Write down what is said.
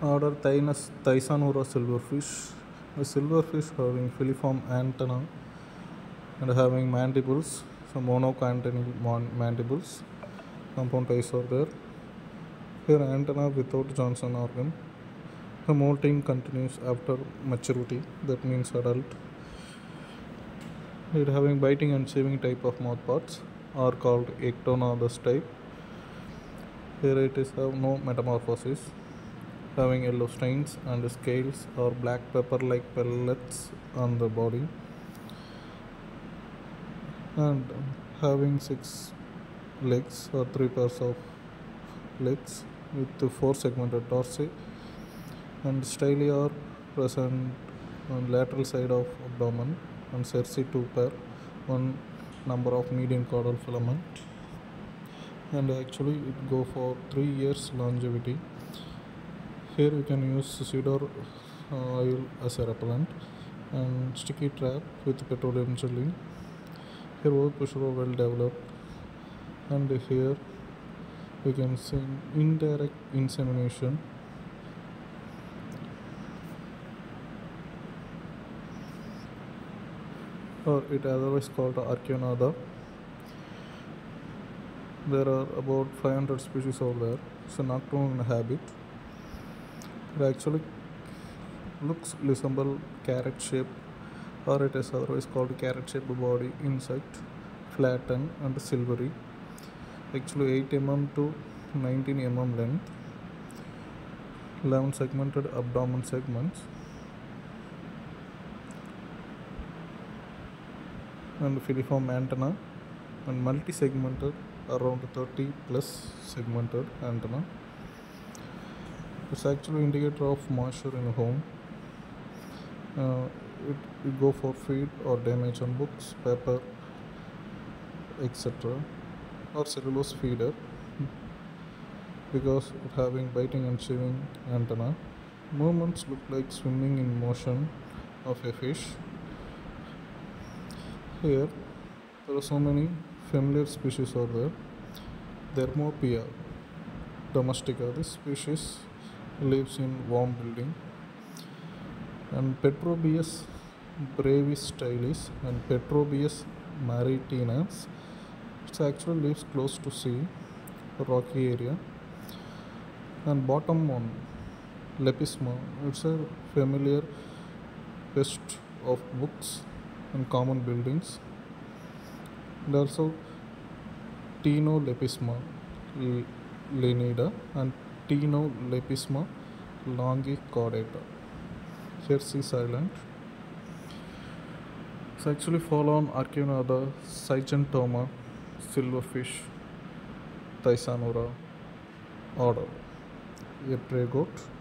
Order Thynas Thysanura silverfish. A silverfish having filiform antenna and having mandibles, some monocotyledonal mon- mandibles. Compound eyes are there. Here antenna without Johnston organ. The molting continues after maturity, that means adult. It having biting and chewing type of mouth parts are called ectognathous type. Here it is have no metamorphosis, having yellow stains and scales or black pepper-like pellets on the body, and having six legs or three pairs of legs with four segmented tarsi and stylia are present on lateral side of abdomen and cerci two pair. One number of median caudal filament. And actually it go for three years longevity here you can use cedar uh, oil as a repellent and sticky trap with petroleum jelly here ovipush are well developed and here we can see indirect insemination or it otherwise called Archaeognatha. There are about 500 species over there. It's a nocturnal habit. It actually looks resemble carrot shape or it is otherwise called carrot shaped body insect, flattened and silvery. Actually 8 mm to 19 mm length. 11 segmented abdomen segments and filiform antenna and multi-segmented around 30 plus segmented antenna. It's actually indicator of moisture in a home. Uh, it, it go for feed or damage on books, paper, etc. or cellulose feeder because it having biting and chewing antenna. Movements look like swimming in motion of a fish here there are so many familiar species are there thermobia domestica this species lives in warm building. And petrobius brevistylis and petrobius maritimus it actually lives close to sea rocky area. And bottom one lepisma. It's a familiar pest of books and common buildings. And also Tino lepisma lenida and Tino lepisma longicordata. Here C silent. It's actually fall on Archaeognatha, Zygentoma, silverfish, Thysanura order. Apterygota.